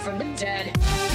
from the dead.